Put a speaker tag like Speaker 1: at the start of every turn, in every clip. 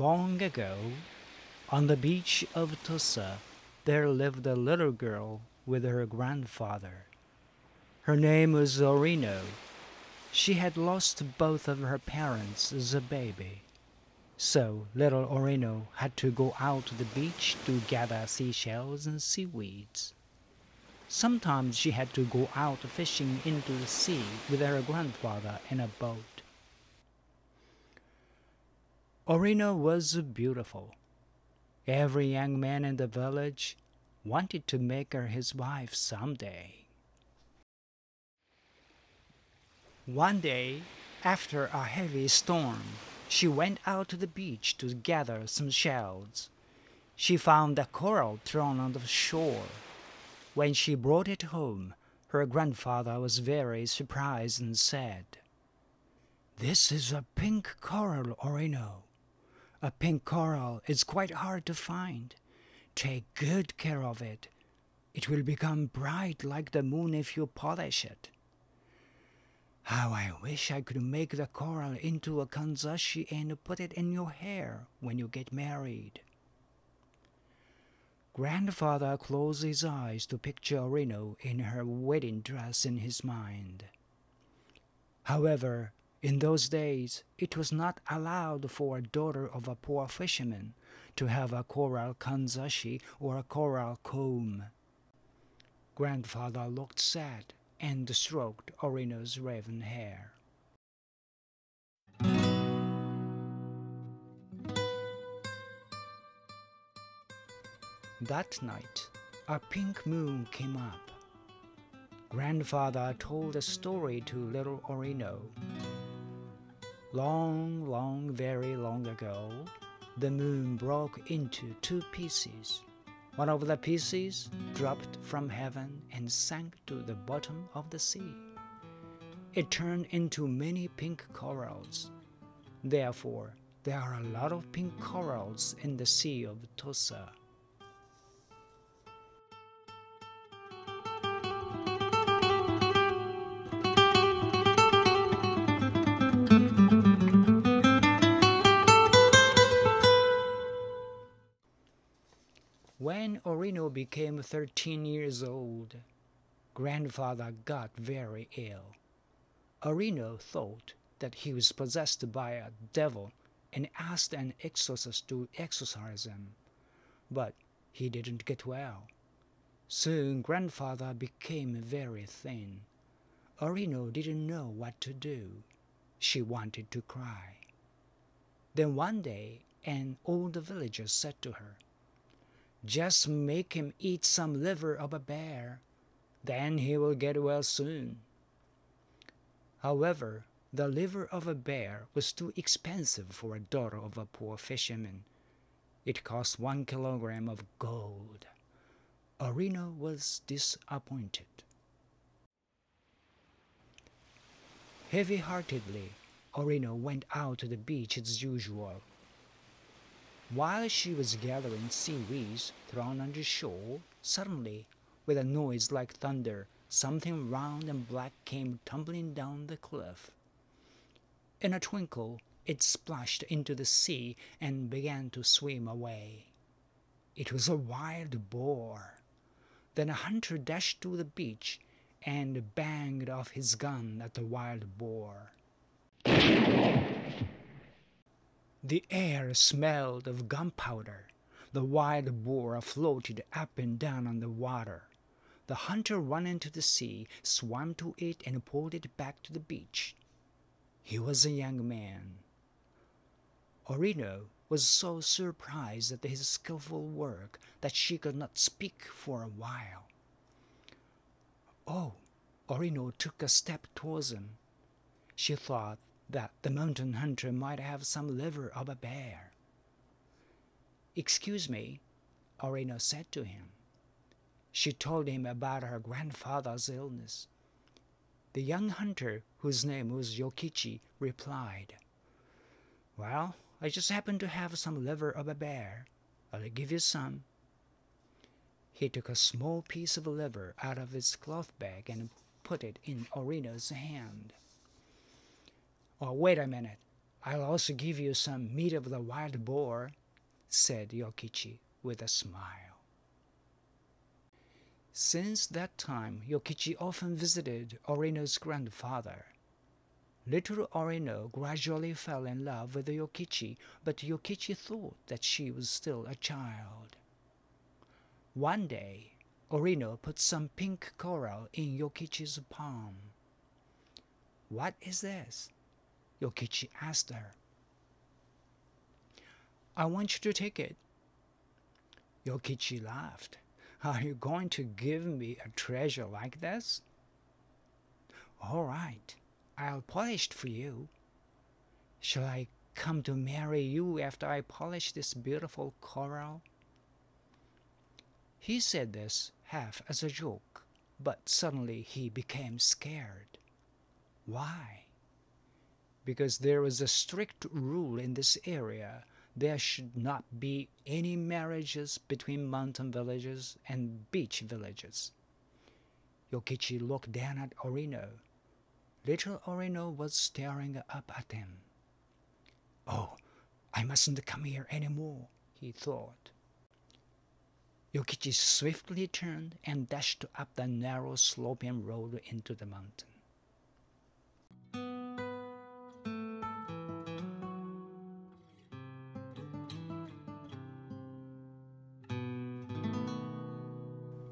Speaker 1: Long ago, on the beach of Tosa, there lived a little girl with her grandfather. Her name was Orino. She had lost both of her parents as a baby. So little Orino had to go out to the beach to gather seashells and seaweeds. Sometimes she had to go out fishing into the sea with her grandfather in a boat. Orino was beautiful. Every young man in the village wanted to make her his wife some day. One day, after a heavy storm, she went out to the beach to gather some shells. She found a coral thrown on the shore. When she brought it home, her grandfather was very surprised and said, This is a pink coral, Orino. A pink coral is quite hard to find. Take good care of it. It will become bright like the moon if you polish it. How I wish I could make the coral into a kanzashi and put it in your hair when you get married. Grandfather closed his eyes to picture Orino in her wedding dress in his mind. However, in those days it was not allowed for a daughter of a poor fisherman to have a coral kanzashi or a coral comb. Grandfather looked sad and stroked Orino's raven hair. That night, a pink moon came up. Grandfather told a story to little Orino. Long, long, very long ago, the moon broke into two pieces. One of the pieces dropped from heaven and sank to the bottom of the sea. It turned into many pink corals. Therefore, there are a lot of pink corals in the Sea of Tosa. Became thirteen years old, grandfather got very ill. Orino thought that he was possessed by a devil and asked an exorcist to exorcise him, but he didn't get well. Soon grandfather became very thin. Orino didn't know what to do. She wanted to cry. Then one day an old villager said to her, just make him eat some liver of a bear, then he will get well soon. However, the liver of a bear was too expensive for a daughter of a poor fisherman. It cost one kilogram of gold. Orino was disappointed. Heavy heartedly, Orino went out to the beach as usual. While she was gathering seaweeds thrown on the shore, suddenly, with a noise like thunder, something round and black came tumbling down the cliff. In a twinkle it splashed into the sea and began to swim away. It was a wild boar. Then a hunter dashed to the beach and banged off his gun at the wild boar. The air smelled of gunpowder. The wild boar floated up and down on the water. The hunter ran into the sea, swam to it, and pulled it back to the beach. He was a young man. Orino was so surprised at his skillful work that she could not speak for a while. Oh, Orino took a step towards him. She thought that the mountain hunter might have some liver of a bear. Excuse me, Orino said to him. She told him about her grandfather's illness. The young hunter, whose name was Yokichi, replied, Well, I just happen to have some liver of a bear. I'll give you some. He took a small piece of liver out of his cloth bag and put it in Orino's hand. Oh, wait a minute, I'll also give you some meat of the wild boar, said Yokichi with a smile. Since that time, Yokichi often visited Orino's grandfather. Little Orino gradually fell in love with Yokichi, but Yokichi thought that she was still a child. One day, Orino put some pink coral in Yokichi's palm. What is this? Yokichi asked her. I want you to take it. Yokichi laughed. Are you going to give me a treasure like this? All right, I'll polish it for you. Shall I come to marry you after I polish this beautiful coral? He said this half as a joke, but suddenly he became scared. Why? Because there is a strict rule in this area there should not be any marriages between mountain villages and beach villages. Yokichi looked down at Orino. Little Orino was staring up at him. Oh, I mustn't come here any more, he thought. Yokichi swiftly turned and dashed up the narrow sloping road into the mountain.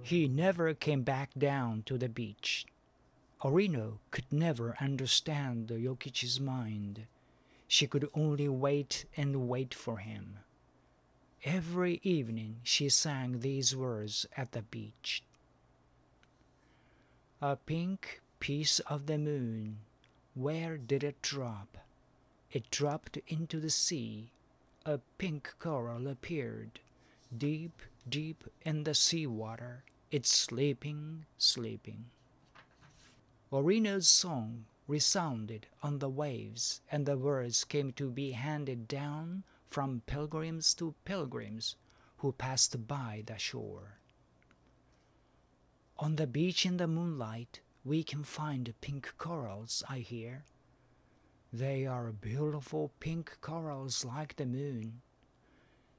Speaker 1: He never came back down to the beach. Orino could never understand Yokichi's mind. She could only wait and wait for him. Every evening she sang these words at the beach. A pink piece of the moon, where did it drop? It dropped into the sea. A pink coral appeared, deep, deep in the sea water. It's sleeping, sleeping. Orino's song resounded on the waves, and the words came to be handed down from pilgrims to pilgrims who passed by the shore. On the beach in the moonlight, we can find pink corals, I hear. They are beautiful pink corals like the moon.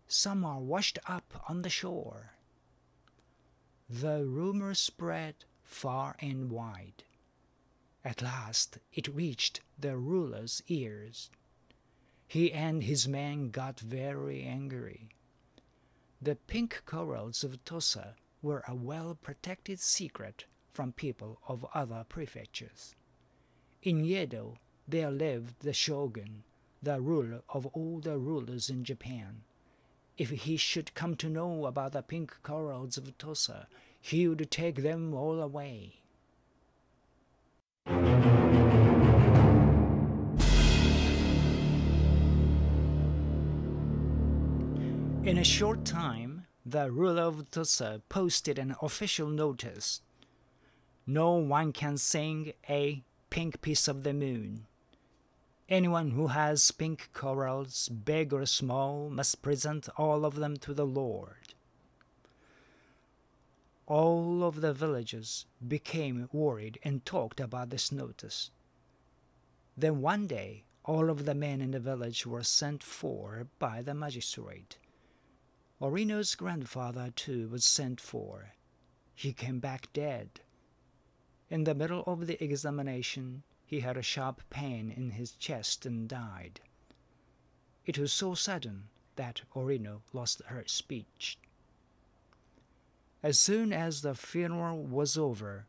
Speaker 1: Some are washed up on the shore. The rumor spread far and wide. At last it reached the ruler's ears. He and his men got very angry. The pink corals of Tosa were a well protected secret from people of other prefectures. In Yedo there lived the shogun, the ruler of all the rulers in Japan. If he should come to know about the pink corals of Tosa, he would take them all away. In a short time, the ruler of Tosa posted an official notice. No one can sing a pink piece of the moon. Anyone who has pink corals, big or small, must present all of them to the Lord. All of the villagers became worried and talked about this notice. Then one day, all of the men in the village were sent for by the magistrate. Orino's grandfather, too, was sent for. He came back dead. In the middle of the examination, he had a sharp pain in his chest and died. It was so sudden that Orino lost her speech. As soon as the funeral was over,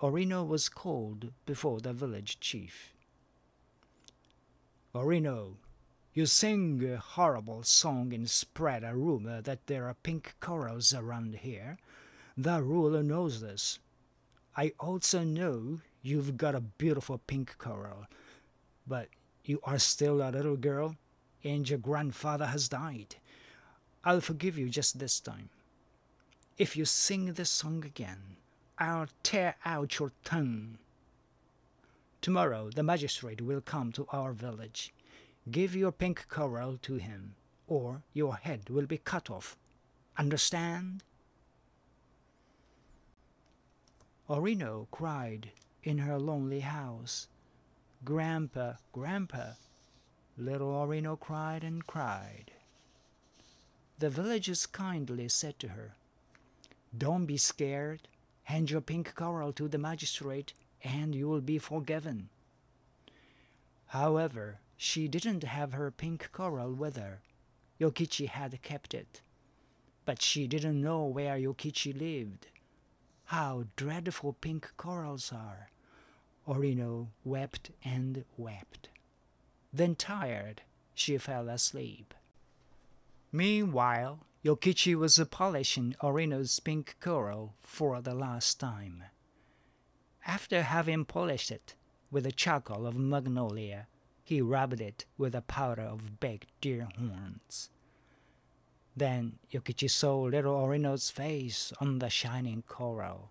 Speaker 1: Orino was called before the village chief. Orino, you sing a horrible song and spread a rumor that there are pink corals around here. The ruler knows this. I also know you've got a beautiful pink coral, but you are still a little girl and your grandfather has died. I'll forgive you just this time. If you sing this song again, I'll tear out your tongue. Tomorrow the magistrate will come to our village. Give your pink coral to him, or your head will be cut off. Understand? Orino cried in her lonely house, Grandpa, Grandpa, Little Orino cried and cried. The villagers kindly said to her, Don't be scared. Hand your pink coral to the magistrate and you will be forgiven. However, she didn't have her pink coral with her. Yokichi had kept it. But she didn't know where Yokichi lived. How dreadful pink corals are! Orino wept and wept. Then tired, she fell asleep. Meanwhile, Yokichi was polishing Orino's pink coral for the last time. After having polished it with the charcoal of magnolia, he rubbed it with a powder of baked deer horns. Then Yokichi saw little Orino's face on the shining coral.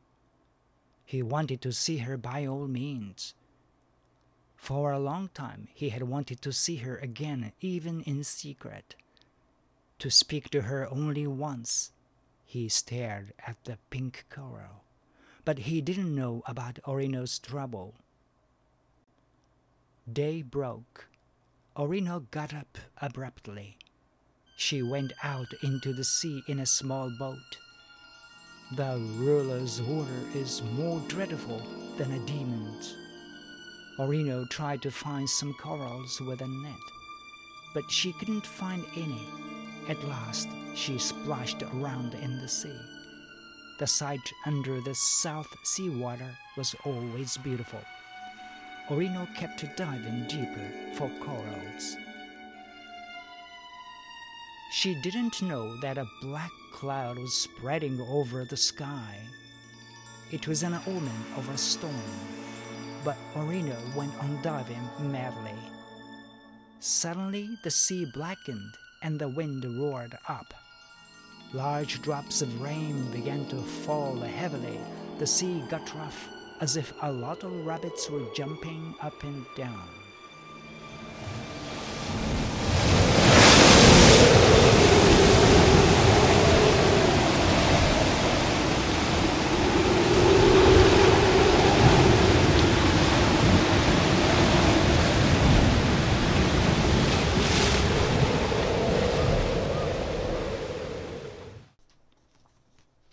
Speaker 1: He wanted to see her by all means. For a long time he had wanted to see her again, even in secret. To speak to her only once, he stared at the pink coral, but he didn't know about Orino's trouble. Day broke. Orino got up abruptly. She went out into the sea in a small boat. The ruler's order is more dreadful than a demon's. Orino tried to find some corals with a net, but she couldn't find any. At last, she splashed around in the sea. The sight under the South Sea water was always beautiful. Orino kept diving deeper for corals. She didn't know that a black cloud was spreading over the sky. It was an omen of a storm, but Orino went on diving madly. Suddenly the sea blackened and the wind roared up. Large drops of rain began to fall heavily. The sea got rough, as if a lot of rabbits were jumping up and down.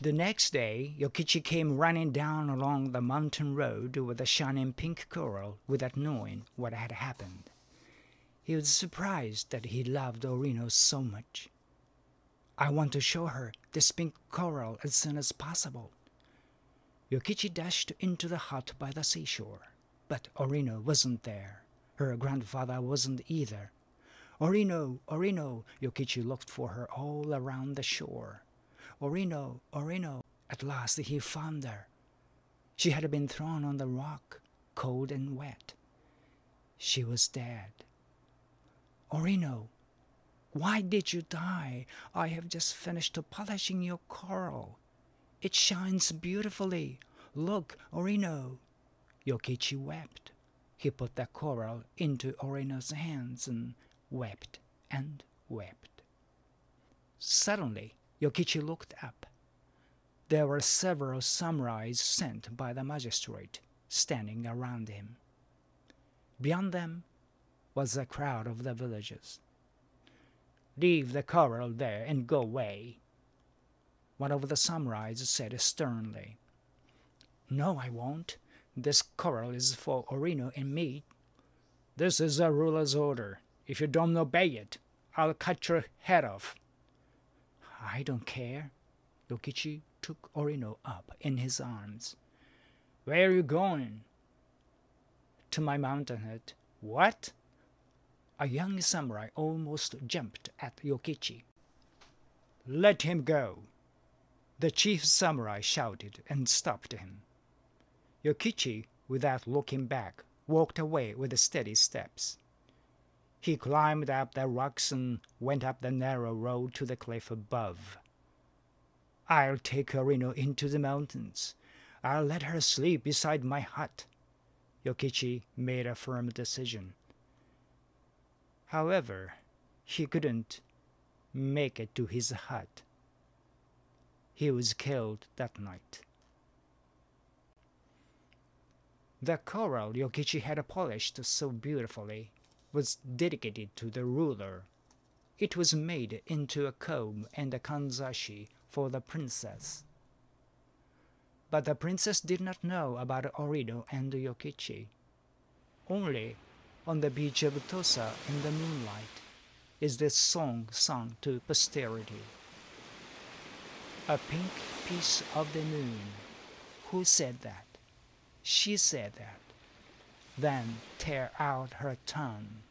Speaker 1: The next day, Yokichi came running down along the mountain road with a shining pink coral without knowing what had happened. He was surprised that he loved Orino so much. I want to show her this pink coral as soon as possible. Yokichi dashed into the hut by the seashore, but Orino wasn't there. Her grandfather wasn't either. Orino, Orino, Yokichi looked for her all around the shore. Orino, Orino. At last he found her. She had been thrown on the rock, cold and wet. She was dead. Orino, why did you die? I have just finished polishing your coral. It shines beautifully. Look, Orino. Yokichi wept. He put the coral into Orino's hands and wept and wept. Suddenly, Yokichi looked up. There were several samurais sent by the magistrate standing around him. Beyond them was a crowd of the villagers. Leave the coral there and go away, one of the samurais said sternly. No, I won't. This coral is for Orino and me. This is a ruler's order. If you don't obey it, I'll cut your head off. I don't care. Yokichi took Orino up in his arms. Where are you going? To my mountain hut. What? A young samurai almost jumped at Yokichi. Let him go. The chief samurai shouted and stopped him. Yokichi, without looking back, walked away with steady steps. He climbed up the rocks and went up the narrow road to the cliff above. I'll take Orino into the mountains. I'll let her sleep beside my hut. Yokichi made a firm decision. However, he couldn't make it to his hut. He was killed that night. The coral Yokichi had polished so beautifully was dedicated to the ruler. It was made into a comb and a kanzashi for the princess. But the princess did not know about Orino and Yokichi. Only on the beach of Tosa in the moonlight is this song sung to posterity. A pink piece of the moon. Who said that? She said that. Then tear out her tongue.